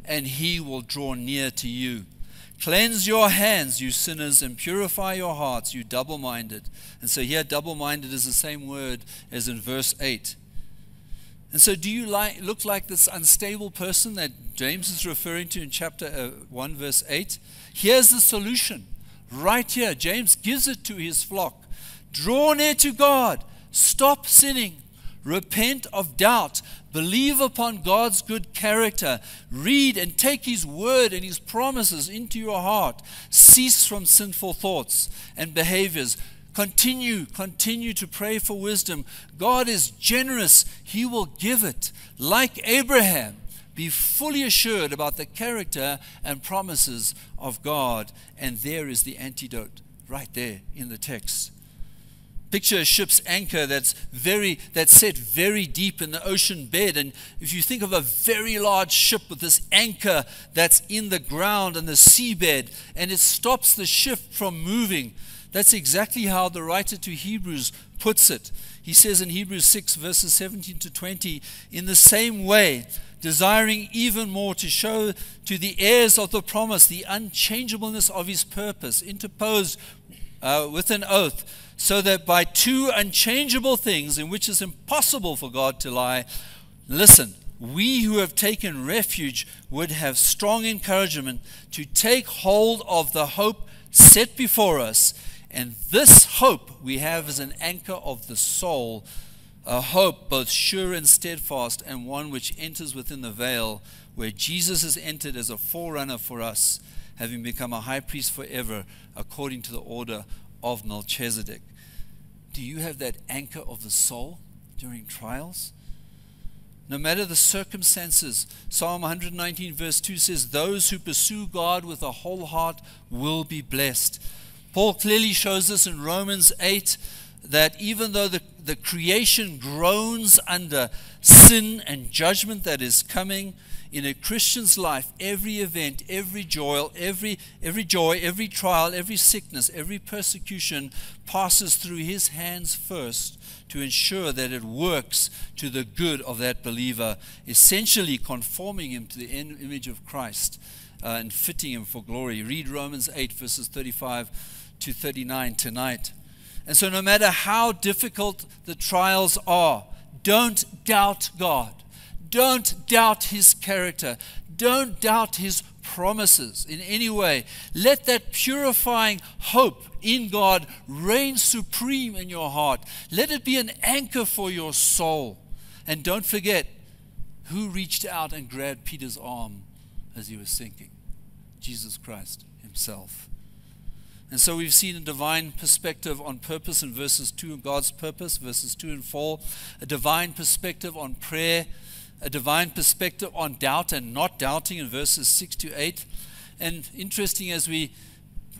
and he will draw near to you. Cleanse your hands, you sinners, and purify your hearts, you double minded. And so here, double minded is the same word as in verse 8. And so, do you like, look like this unstable person that James is referring to in chapter uh, 1, verse 8? Here's the solution right here. James gives it to his flock. Draw near to God, stop sinning, repent of doubt, believe upon God's good character, read and take His word and His promises into your heart, cease from sinful thoughts and behaviors. Continue, continue to pray for wisdom. God is generous, He will give it. Like Abraham, be fully assured about the character and promises of God. And there is the antidote right there in the text. Picture a ship's anchor that's very that's set very deep in the ocean bed. And if you think of a very large ship with this anchor that's in the ground and the seabed, and it stops the ship from moving, that's exactly how the writer to Hebrews puts it. He says in Hebrews 6, verses 17 to 20, in the same way, desiring even more to show to the heirs of the promise the unchangeableness of his purpose, interposed uh, with an oath, so that by two unchangeable things in which it's impossible for God to lie, listen, we who have taken refuge would have strong encouragement to take hold of the hope set before us. And this hope we have as an anchor of the soul a hope both sure and steadfast, and one which enters within the veil, where Jesus has entered as a forerunner for us, having become a high priest forever, according to the order of Melchizedek. Do you have that anchor of the soul during trials? No matter the circumstances, Psalm 119, verse 2 says, Those who pursue God with a whole heart will be blessed. Paul clearly shows this in Romans 8 that even though the, the creation groans under sin and judgment that is coming, in a Christian's life, every event, every joy, every, every joy, every trial, every sickness, every persecution passes through his hands first to ensure that it works to the good of that believer, essentially conforming him to the image of Christ uh, and fitting him for glory. Read Romans 8, verses 35 to 39 tonight. And so, no matter how difficult the trials are, don't doubt God. Don't doubt His character. Don't doubt His promises in any way. Let that purifying hope in God reign supreme in your heart. Let it be an anchor for your soul. And don't forget who reached out and grabbed Peter's arm as he was sinking Jesus Christ Himself. And so we've seen a divine perspective on purpose in verses 2 and God's purpose, verses 2 and 4, a divine perspective on prayer, a divine perspective on doubt and not doubting in verses 6 to 8. And interesting as we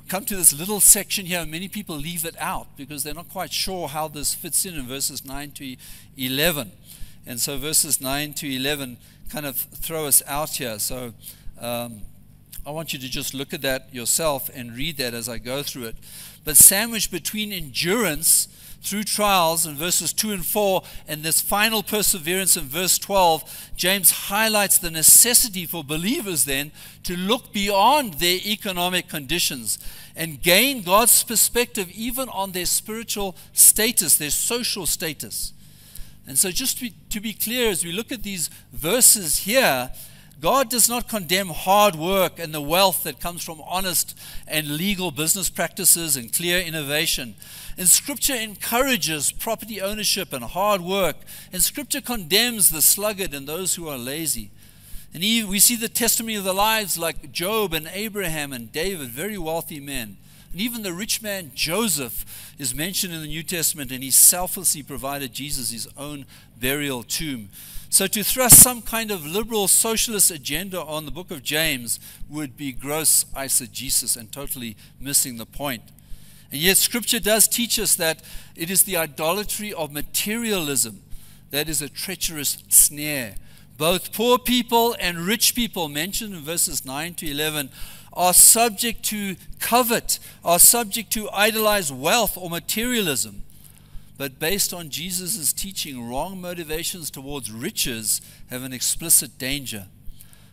come to this little section here, many people leave it out because they're not quite sure how this fits in in verses 9 to 11. And so verses 9 to 11 kind of throw us out here. So um, I want you to just look at that yourself and read that as I go through it. But sandwiched between endurance through trials in verses 2 and 4 and this final perseverance in verse 12, James highlights the necessity for believers then to look beyond their economic conditions and gain God's perspective even on their spiritual status, their social status. And so, just to be, to be clear, as we look at these verses here, God does not condemn hard work and the wealth that comes from honest and legal business practices and clear innovation. And Scripture encourages property ownership and hard work. And Scripture condemns the sluggard and those who are lazy. And we see the testimony of the lives like Job and Abraham and David, very wealthy men. And even the rich man Joseph is mentioned in the New Testament, and he selflessly provided Jesus his own burial tomb. So, to thrust some kind of liberal socialist agenda on the book of James would be gross eisegesis and totally missing the point. And yet, Scripture does teach us that it is the idolatry of materialism that is a treacherous snare. Both poor people and rich people, mentioned in verses 9 to 11, are subject to covet, are subject to idolize wealth or materialism. But based on Jesus' teaching, wrong motivations towards riches have an explicit danger.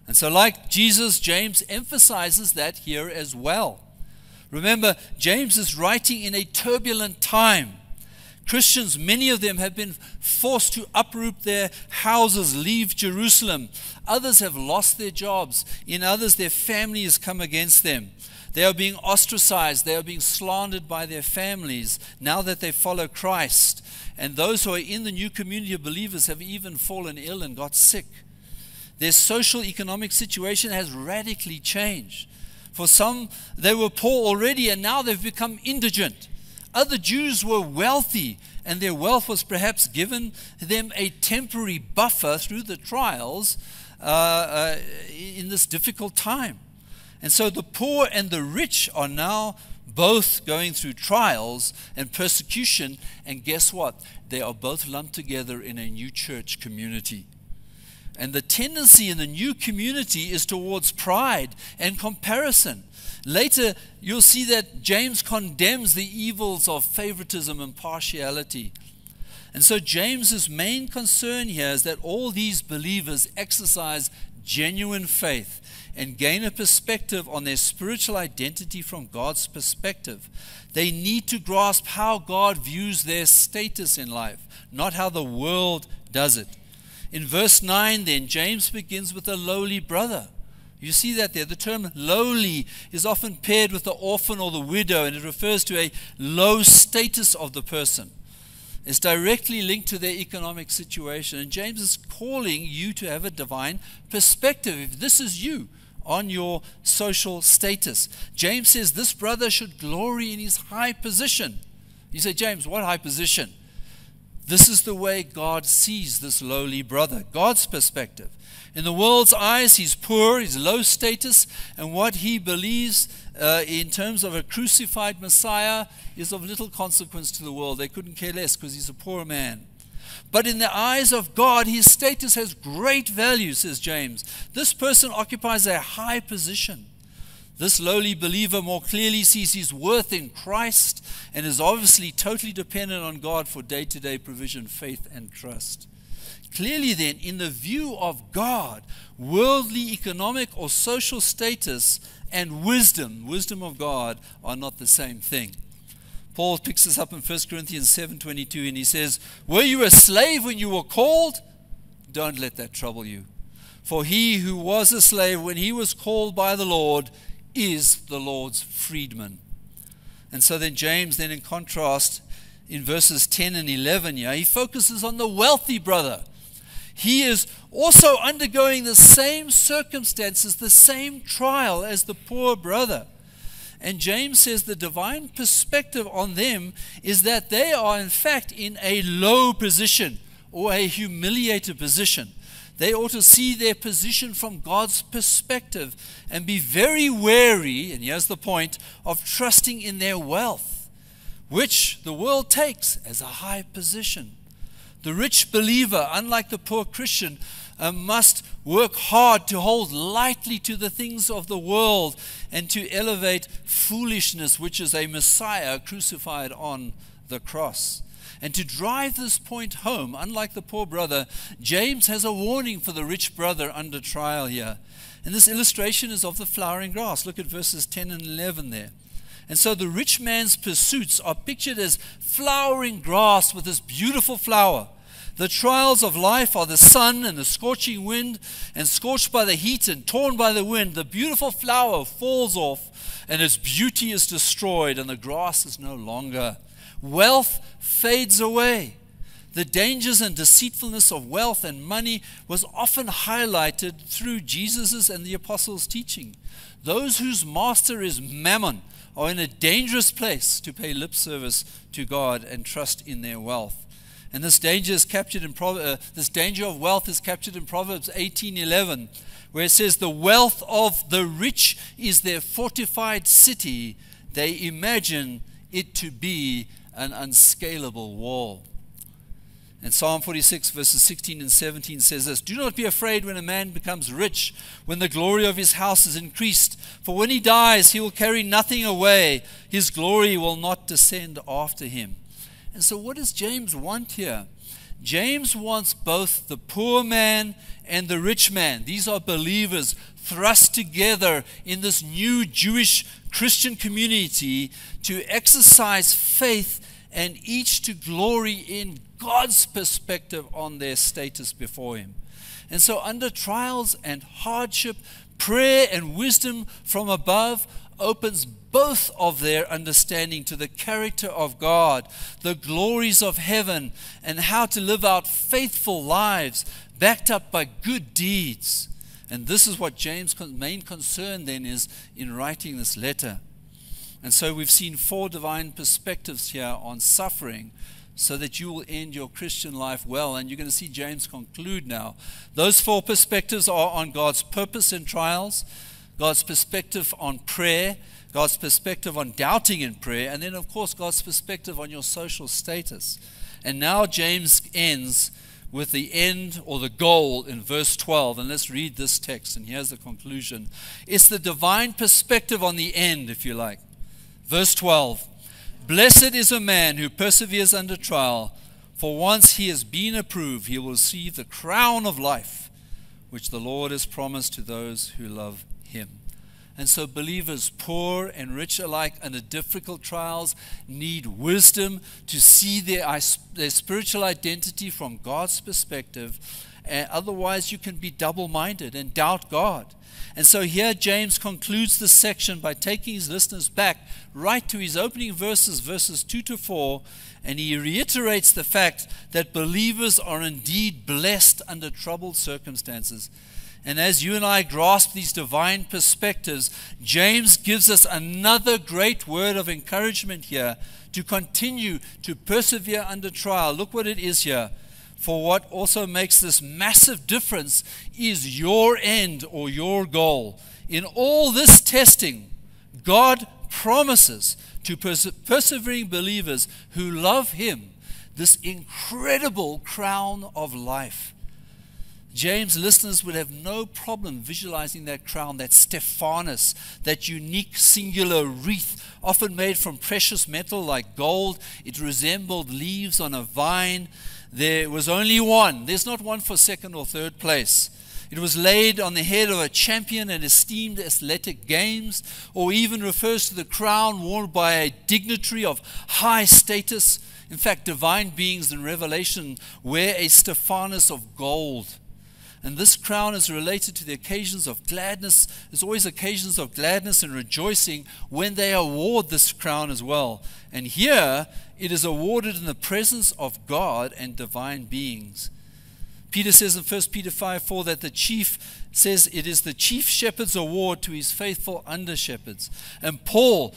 And so, like Jesus, James emphasizes that here as well. Remember, James is writing in a turbulent time. Christians, many of them have been forced to uproot their houses, leave Jerusalem. Others have lost their jobs. In others, their families come against them. They are being ostracized. They are being slandered by their families now that they follow Christ. And those who are in the new community of believers have even fallen ill and got sick. Their social economic situation has radically changed. For some, they were poor already and now they've become indigent. Other Jews were wealthy, and their wealth was perhaps given them a temporary buffer through the trials uh, uh, in this difficult time. And so the poor and the rich are now both going through trials and persecution, and guess what? They are both lumped together in a new church community. And the tendency in the new community is towards pride and comparison. Later, you'll see that James condemns the evils of favoritism and partiality. And so, James's main concern here is that all these believers exercise genuine faith and gain a perspective on their spiritual identity from God's perspective. They need to grasp how God views their status in life, not how the world does it. In verse 9, then, James begins with a lowly brother. You see that there. The term lowly is often paired with the orphan or the widow, and it refers to a low status of the person. It's directly linked to their economic situation. And James is calling you to have a divine perspective. If this is you on your social status, James says this brother should glory in his high position. You say, James, what high position? This is the way God sees this lowly brother, God's perspective. In the world's eyes, he's poor, he's low status, and what he believes uh, in terms of a crucified Messiah is of little consequence to the world. They couldn't care less because he's a poor man. But in the eyes of God, his status has great value, says James. This person occupies a high position. This lowly believer more clearly sees his worth in Christ and is obviously totally dependent on God for day to day provision, faith, and trust. Clearly, then, in the view of God, worldly, economic, or social status and wisdom, wisdom of God, are not the same thing. Paul picks this up in 1 Corinthians 7:22 and he says, "Were you a slave when you were called? Don't let that trouble you. For he who was a slave when he was called by the Lord is the Lord's freedman. And so then James, then in contrast, in verses 10 and 11, yeah, he focuses on the wealthy brother. He is also undergoing the same circumstances, the same trial as the poor brother. And James says the divine perspective on them is that they are, in fact, in a low position or a humiliated position. They ought to see their position from God's perspective and be very wary, and here's the point, of trusting in their wealth, which the world takes as a high position. The rich believer, unlike the poor Christian, uh, must work hard to hold lightly to the things of the world and to elevate foolishness, which is a Messiah crucified on the cross. And to drive this point home, unlike the poor brother, James has a warning for the rich brother under trial here. And this illustration is of the flowering grass. Look at verses 10 and 11 there. And so the rich man's pursuits are pictured as flowering grass with this beautiful flower. The trials of life are the sun and the scorching wind, and scorched by the heat and torn by the wind, the beautiful flower falls off, and its beauty is destroyed, and the grass is no longer. Wealth fades away. The dangers and deceitfulness of wealth and money was often highlighted through Jesus' and the apostles' teaching. Those whose master is mammon are in a dangerous place to pay lip service to God and trust in their wealth. And this danger is captured in uh, this danger of wealth is captured in Proverbs 18:11, where it says, "The wealth of the rich is their fortified city; they imagine it to be an unscalable wall. And Psalm 46, verses 16 and 17 says this Do not be afraid when a man becomes rich, when the glory of his house is increased. For when he dies, he will carry nothing away. His glory will not descend after him. And so, what does James want here? James wants both the poor man and the rich man. These are believers thrust together in this new Jewish Christian community to exercise faith and each to glory in God's perspective on their status before Him. And so, under trials and hardship, prayer and wisdom from above opens both of their understanding to the character of God, the glories of heaven, and how to live out faithful lives backed up by good deeds. And this is what James' main concern then is in writing this letter. And so we've seen four divine perspectives here on suffering so that you will end your Christian life well. And you're going to see James conclude now. Those four perspectives are on God's purpose in trials, God's perspective on prayer, God's perspective on doubting in prayer, and then, of course, God's perspective on your social status. And now James ends with the end or the goal in verse 12. And let's read this text, and here's the conclusion. It's the divine perspective on the end, if you like. Verse 12 Blessed is a man who perseveres under trial, for once he has been approved, he will receive the crown of life, which the Lord has promised to those who love him. And so, believers, poor and rich alike, under difficult trials, need wisdom to see their, their spiritual identity from God's perspective. And otherwise, you can be double minded and doubt God. And so here James concludes this section by taking his listeners back right to his opening verses, verses 2 to 4, and he reiterates the fact that believers are indeed blessed under troubled circumstances. And as you and I grasp these divine perspectives, James gives us another great word of encouragement here to continue to persevere under trial. Look what it is here for what also makes this massive difference is your end or your goal. In all this testing, God promises to perse- persevering believers who love Him this incredible crown of life. James listeners would have no problem visualizing that crown, that Stephanos, that unique singular wreath, often made from precious metal like gold. It resembled leaves on a vine there was only one. There's not one for second or third place. It was laid on the head of a champion at esteemed athletic games, or even refers to the crown worn by a dignitary of high status. In fact, divine beings in Revelation wear a Stephanos of gold. And this crown is related to the occasions of gladness. There's always occasions of gladness and rejoicing when they award this crown as well. And here, it is awarded in the presence of God and divine beings. Peter says in 1 Peter 5 4 that the chief says it is the chief shepherd's award to his faithful under shepherds. And Paul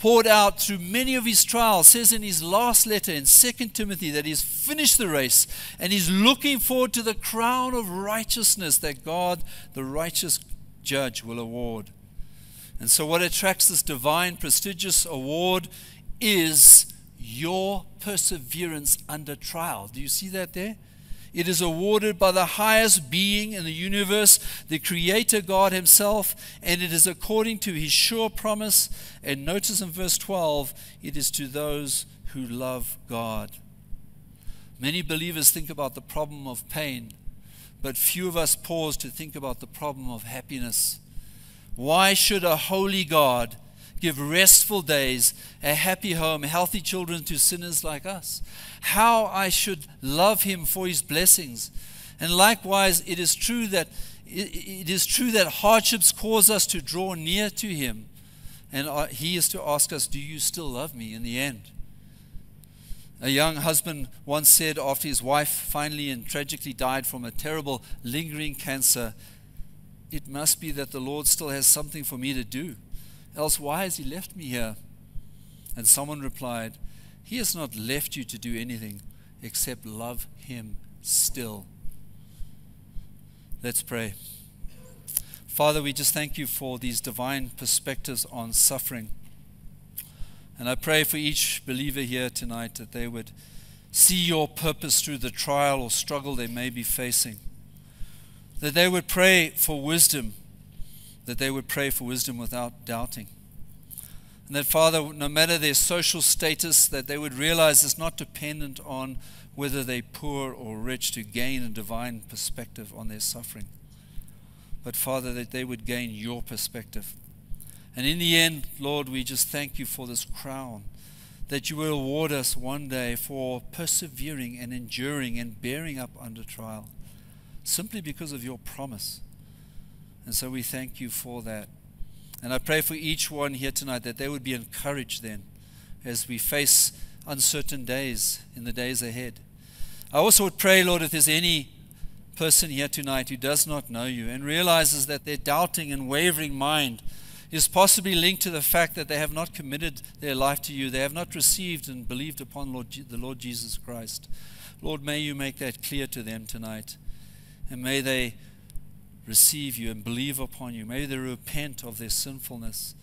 poured out through many of his trials, says in his last letter in 2 Timothy that he's finished the race and he's looking forward to the crown of righteousness that God, the righteous judge, will award. And so, what attracts this divine, prestigious award is your perseverance under trial. Do you see that there? It is awarded by the highest being in the universe, the Creator God Himself, and it is according to His sure promise. And notice in verse 12, it is to those who love God. Many believers think about the problem of pain, but few of us pause to think about the problem of happiness. Why should a holy God give restful days, a happy home, healthy children to sinners like us. How I should love him for his blessings. And likewise, it is true that it is true that hardships cause us to draw near to him. And uh, he is to ask us, Do you still love me in the end? A young husband once said after his wife finally and tragically died from a terrible lingering cancer, It must be that the Lord still has something for me to do. Else, why has he left me here? And someone replied, He has not left you to do anything except love him still. Let's pray. Father, we just thank you for these divine perspectives on suffering. And I pray for each believer here tonight that they would see your purpose through the trial or struggle they may be facing. That they would pray for wisdom, that they would pray for wisdom without doubting. And that, Father, no matter their social status, that they would realize it's not dependent on whether they're poor or rich to gain a divine perspective on their suffering. But, Father, that they would gain your perspective. And in the end, Lord, we just thank you for this crown that you will award us one day for persevering and enduring and bearing up under trial simply because of your promise. And so we thank you for that. And I pray for each one here tonight that they would be encouraged then as we face uncertain days in the days ahead. I also would pray, Lord, if there's any person here tonight who does not know you and realizes that their doubting and wavering mind is possibly linked to the fact that they have not committed their life to you. They have not received and believed upon Lord, the Lord Jesus Christ. Lord, may you make that clear to them tonight. And may they receive you and believe upon you. May they repent of their sinfulness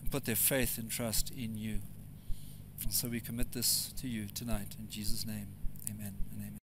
and put their faith and trust in you. And so we commit this to you tonight. In Jesus' name, amen and amen.